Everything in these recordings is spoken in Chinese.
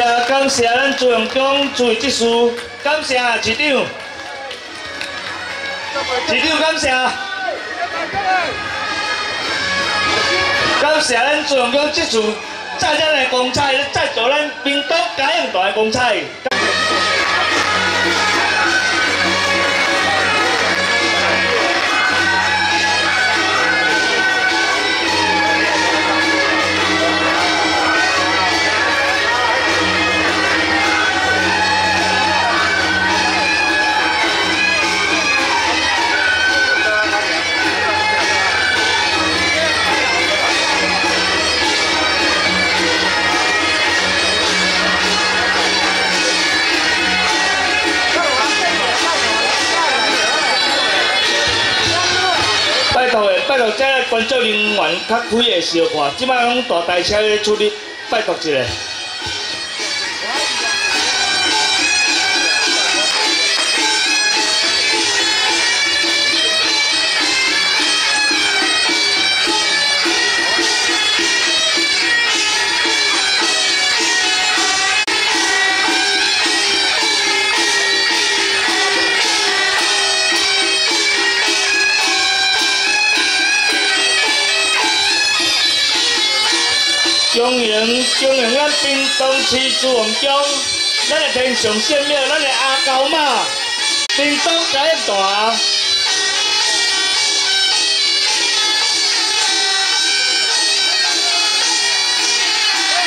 感谢咱朱荣中注意技术，感谢市长，市长感谢，感谢咱朱荣中技术，再咱的光彩，再做咱屏东嘉应大的光彩。托的，拜托这工作人员较开的时候，即摆拢大台车咧处理，拜托一下。恭迎恭迎咱屏东市朱王中，咱的天上圣庙，咱的阿狗妈，屏东嘉义大。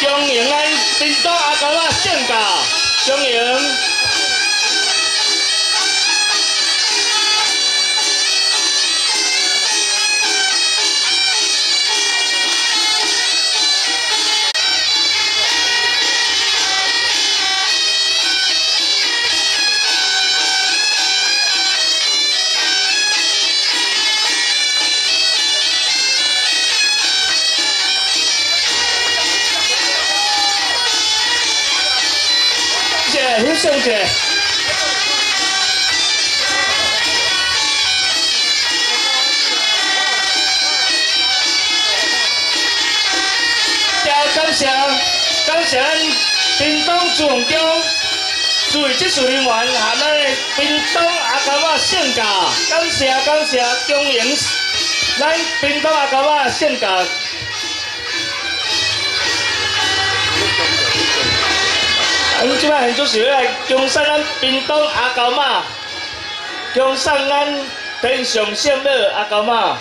恭迎咱屏东阿狗妈圣驾，恭迎。谢谢，谢谢。感谢感谢屏东朱王中注意技术人员和咱的屏东阿高仔圣驾，感谢感谢恭迎咱屏东阿高仔圣驾。阮即摆现就是要来恭送咱屏东阿狗妈，恭送咱天上圣母阿狗妈。